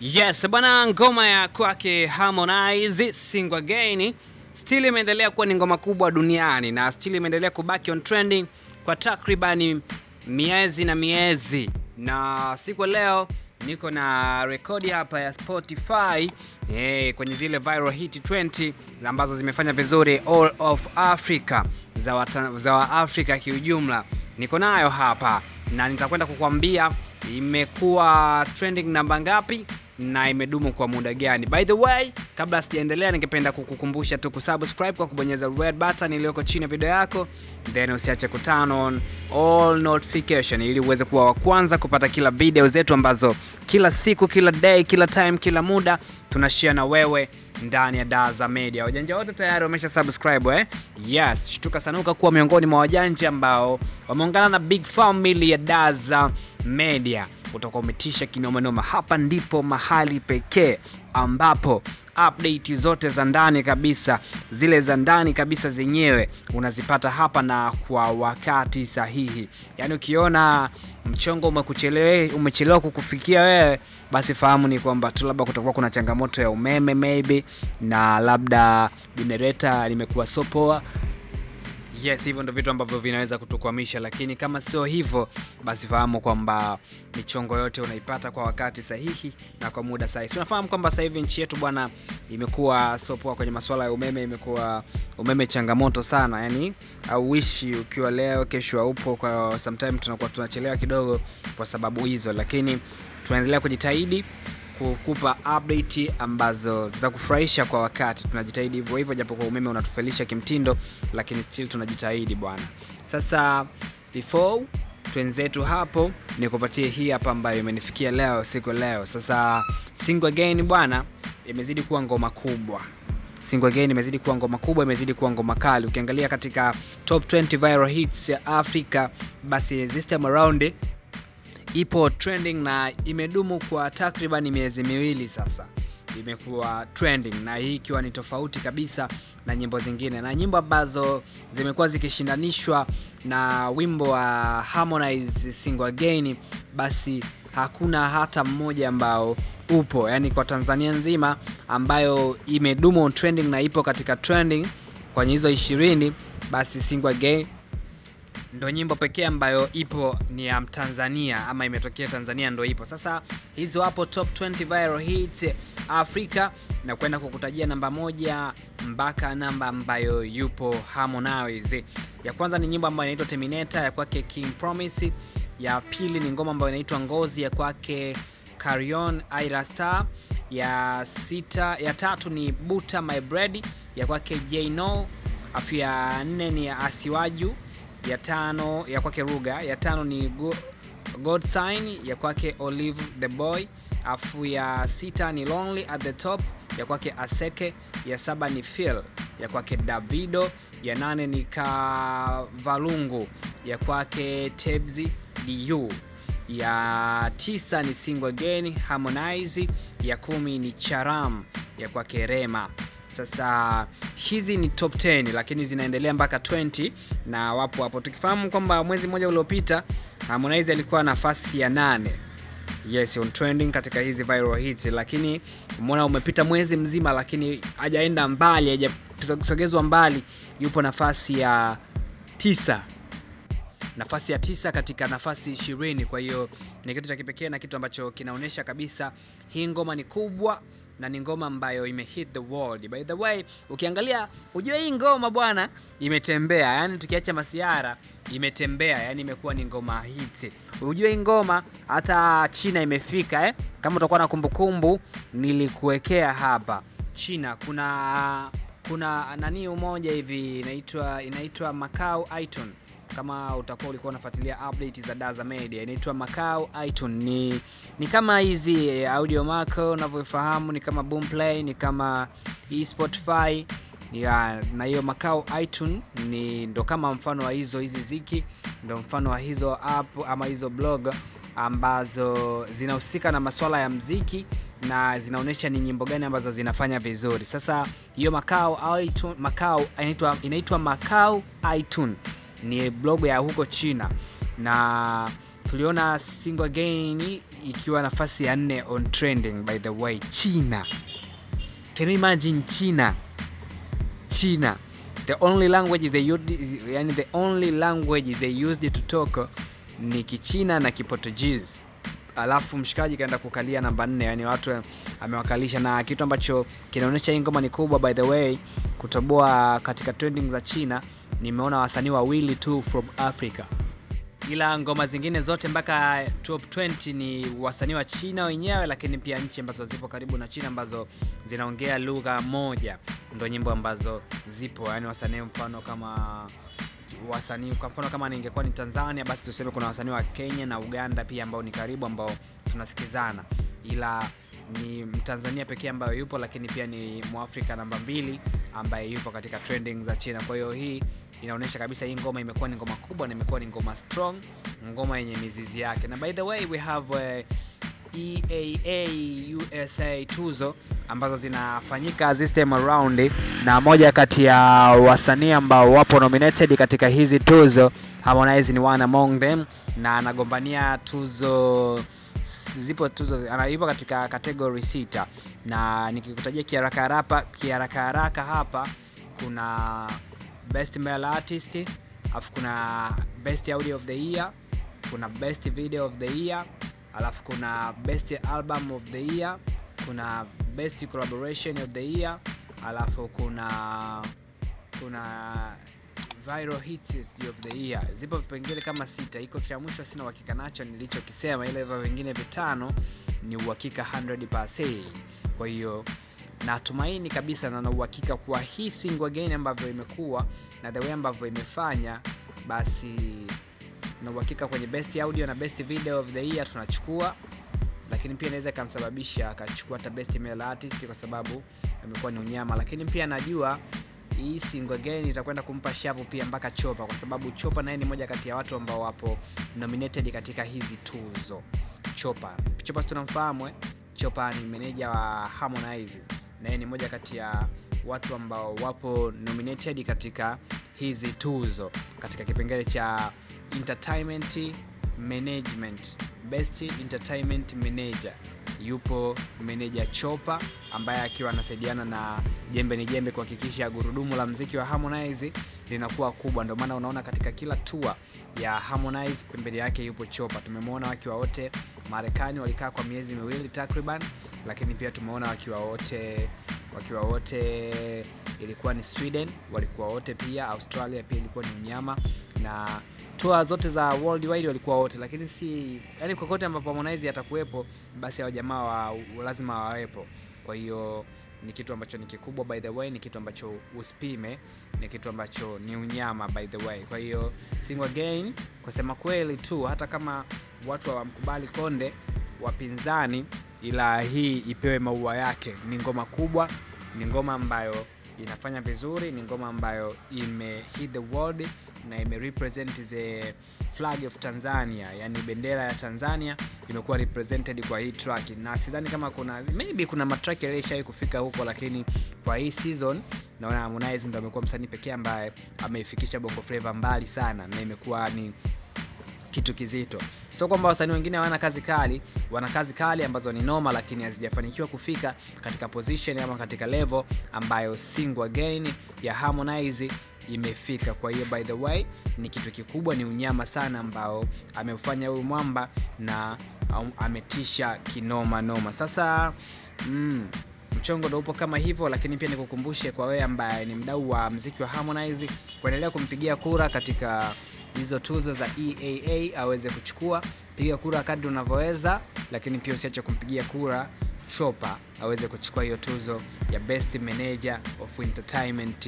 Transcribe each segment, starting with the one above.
Yes, bwana, ngoma ya kwake Harmonize Sing Again. Still imeendelea kuwa ni ngoma kubwa duniani na still imeendelea kubaki on trending kwa takribani miezi na miezi, na siku leo niko na rekodi hapa ya Spotify. Eh, kwenye zile viral hit 20 ambazo zimefanya vizuri all of Africa. Za wata, za Waafrika kiujumla, niko nayo hapa na nitakwenda kukwambia imekuwa trending namba ngapi na imedumu kwa muda gani. By the way, kabla sijaendelea, ningependa kukukumbusha tu kusubscribe kwa kubonyeza red button iliyoko chini ya video yako, then usiache kuturn on all notification ili uweze kuwa wa kwanza kupata kila video zetu ambazo kila siku, kila day, kila time, kila muda tunashia na wewe ndani ya Daza Media. Wajanja wote tayari wamesha subscribe eh? Yes, shtuka sanuka kuwa miongoni mwa wajanja ambao wameungana na big family ya Daza Media utakuwa umetisha kinomanoma. Hapa ndipo mahali pekee ambapo update zote za ndani kabisa, zile za ndani kabisa zenyewe unazipata hapa na kwa wakati sahihi. Yaani ukiona mchongo umekuchelewa umechelewa kukufikia wewe, basi fahamu ni kwamba tu labda kutakuwa kuna changamoto ya umeme maybe, na labda generator limekuwa so poa Yes, hivyo ndo vitu ambavyo vinaweza kutukwamisha, lakini kama sio hivyo, basi fahamu kwamba michongo yote unaipata kwa wakati sahihi na kwa muda sahihi. Tunafahamu kwamba sasa hivi nchi yetu bwana imekuwa sio poa kwenye masuala ya umeme, imekuwa umeme changamoto sana, yani auishi ukiwa leo, kesho haupo. Kwa sometime tunakuwa tunachelewa kidogo kwa sababu hizo, lakini tunaendelea kujitahidi kukupa update ambazo zitakufurahisha kwa wakati. Tunajitahidi hivyo hivyo, japo kwa umeme unatufelisha kimtindo, lakini still tunajitahidi bwana. Sasa before twenzetu hapo, nikupatie hii hapa ambayo imenifikia leo siku leo. Sasa single Again bwana, imezidi kuwa ngoma kubwa. Single Again imezidi kuwa ngoma kubwa, imezidi kuwa ngoma kali. Ukiangalia katika top 20 viral hits ya Africa, basi this time around ipo trending na imedumu kwa takriban miezi miwili sasa, imekuwa trending, na hii ikiwa ni tofauti kabisa na nyimbo zingine. Na nyimbo ambazo zimekuwa zikishindanishwa na wimbo wa Harmonize Single Again, basi hakuna hata mmoja ambao upo. Yani kwa Tanzania nzima ambayo imedumu trending na ipo katika trending kwenye hizo ishirini, basi Single Again ndo nyimbo pekee ambayo ipo ni ya Tanzania ama imetokea Tanzania ndo ipo. Sasa hizo hapo top 20 viral hits Afrika na kwenda kukutajia namba moja mpaka namba ambayo yupo Harmonize. Ya kwanza ni nyimbo ambayo inaitwa Terminator ya kwake King Promise. Ya pili ni ngoma ambayo inaitwa Ngozi ya kwake Carion Ira Star. Ya sita, ya tatu ni Buta My Bread ya kwake Jno. Afu ya nne ni ya Asiwaju ya tano ya kwake Ruga, ya tano ni Go, God Sign. Ya kwake Olive the Boy, afu ya sita ni Lonely at the Top. Ya kwake Aseke, ya saba ni Feel ya kwake Davido, ya nane ni Kavalungu. Ya kwake Tebzi Du, ya tisa ni Single Again Harmonize, ya kumi ni Charam. Ya kwake Rema. Sasa hizi ni top 10 lakini zinaendelea mpaka 20 na wapo hapo, tukifahamu kwamba mwezi mmoja uliopita Harmonize alikuwa nafasi ya nane, yes on trending katika hizi viral hits, lakini umeona umepita mwezi mzima, lakini hajaenda mbali, hajasogezwa mbali, yupo nafasi ya tisa. Nafasi ya tisa katika nafasi ishirini. Kwa hiyo ni kitu cha kipekee na kitu ambacho kinaonyesha kabisa hii ngoma ni kubwa na ni ngoma ambayo ime hit the world. By the way, ukiangalia ujue hii ngoma bwana imetembea, yani tukiacha masiara imetembea, yani imekuwa ni ngoma hit. Ujue hii ngoma hata China imefika eh? Kama utakuwa na kumbukumbu nilikuwekea hapa China kuna kuna nani umoja hivi inaitwa inaitwa Macau Iton kama utakuwa ulikuwa unafuatilia update za Daza Media, inaitwa Macau Iton. Ni, ni kama hizi Audio Maco unavyofahamu, ni kama Boomplay, ni kama e Spotify. ya na hiyo Macau Iton ni ndo kama mfano wa hizo hizi ziki ndo mfano wa hizo app ama hizo blog ambazo zinahusika na masuala ya mziki na zinaonyesha ni nyimbo gani ambazo zinafanya vizuri. Sasa hiyo Makao iTunes, Makao inaitwa inaitwa Makao iTunes ni blog ya huko China na tuliona single again ikiwa nafasi ya nne on trending by the way China. Can you imagine China? China. The only language they used, yani the only language they used to talk ni Kichina na Kiportuguese. Alafu mshikaji kaenda kukalia namba nne, yani watu amewakalisha, na kitu ambacho kinaonyesha hii ngoma ni kubwa by the way, kutoboa katika trending za China. Nimeona wasanii wawili tu from Africa, ila ngoma zingine zote mpaka top 20 ni wasanii wa China wenyewe, lakini pia nchi ambazo zipo karibu na China ambazo zinaongea lugha moja ndo nyimbo ambazo zipo, yani wasanii mfano kama wasanii kwa mfano kama ningekuwa ni Tanzania basi tuseme kuna wasanii wa Kenya na Uganda pia ambao ni karibu ambao tunasikizana, ila ni Mtanzania pekee ambayo yupo, lakini pia ni Mwafrika namba mbili ambaye yupo katika trending za China. Kwa hiyo hii inaonyesha kabisa hii ngoma imekuwa ni ngoma kubwa na imekuwa ni ngoma strong, ngoma yenye mizizi yake. Na by the way we have uh, EAA USA tuzo ambazo zinafanyika this time around, na moja kati ya wasanii ambao wapo nominated katika hizi tuzo, Harmonize ni one among them, na anagombania tuzo zipo tuzo anaipo katika category sita, na nikikutajia kiharaka haraka kiharaka haraka hapa kuna best male artist, afu kuna best audio of the year, kuna best video of the year alafu kuna best album of the year, kuna best collaboration of the year, alafu kuna kuna viral hits of the year. Zipo vipengele kama sita, iko cha mwisho sina uhakika nacho nilichokisema, ile hivyo vingine vitano ni uhakika 100%. Kwa hiyo natumaini kabisa na uhakika kuwa hii single again ambavyo imekuwa na the way ambavyo imefanya basi na uhakika kwenye best audio na best video of the year tunachukua, lakini pia inaweza ikamsababisha akachukua hata best male artist kwa sababu amekuwa ni unyama. Lakini pia najua hii single again itakwenda kumpa shavu pia mpaka Chopa, kwa sababu Chopa naye ni moja kati ya watu ambao wapo nominated katika hizi tuzo. Chopa Chopa tunamfahamu eh? Chopa ni meneja wa Harmonize, naye ni moja kati ya watu ambao wapo nominated katika hizi tuzo katika kipengele cha entertainment management, best entertainment manager. Yupo meneja Chopa ambaye akiwa anasaidiana na Jembe ni Jembe kuhakikisha gurudumu la mziki wa Harmonize linakuwa kubwa. Ndio maana unaona katika kila tour ya Harmonize pembeni yake yupo Chopa. Tumemwona wakiwa wote Marekani, walikaa kwa miezi miwili takriban, lakini pia tumeona wakiwa wote wakiwa wote ilikuwa ni Sweden, walikuwa wote pia Australia, pia ilikuwa ni mnyama, na tour zote za worldwide walikuwa wote, lakini si yani, kokote ambapo Harmonize atakuwepo, basi hao jamaa wa, lazima wawepo. Kwa hiyo ni kitu ambacho ni kikubwa by the way, ni kitu ambacho usipime, ni kitu ambacho ni unyama by the way. Kwa hiyo Sing again, kusema kweli tu, hata kama watu hawamkubali Konde wapinzani ila hii ipewe maua yake. Ni ngoma kubwa, ni ngoma ambayo inafanya vizuri, ni ngoma ambayo ime hit the world na ime represent the flag of Tanzania, yani bendera ya Tanzania imekuwa represented kwa hii track, na sidhani kama kuna maybe kuna matrack yaliyoshawahi kufika huko, lakini kwa hii season naona Harmonize ndo amekuwa msanii pekee ambaye ameifikisha Bongo Flava mbali sana, na imekuwa ni kitu kizito. Sio kwamba wasanii wengine hawana kazi kali, wana kazi kali ambazo ni noma, lakini hazijafanikiwa kufika katika position ama katika level ambayo single again ya Harmonize imefika. Kwa hiyo by the way, ni kitu kikubwa, ni unyama sana ambao ameufanya huyu mwamba na um, ametisha kinoma noma. Sasa mm, mchongo ndo upo kama hivyo, lakini pia nikukumbushe kwa wewe ambaye ni mdau wa mziki wa Harmonize kuendelea kumpigia kura katika hizo tuzo za EAA aweze kuchukua. Piga kura kadri unavyoweza, lakini pia usiache kumpigia kura Chopa aweze kuchukua hiyo tuzo ya best manager of entertainment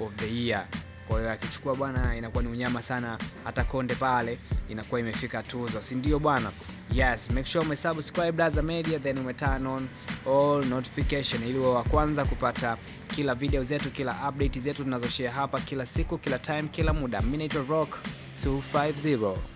of the year. kwa hiyo akichukua bwana inakuwa ni unyama sana hata konde pale inakuwa imefika tuzo si ndio bwana yes make sure umesubscribe Daza media then umeturn on all notification ili wa kwanza kupata kila video zetu kila update zetu tunazoshare hapa kila siku kila time kila muda Mimi naitwa rock 250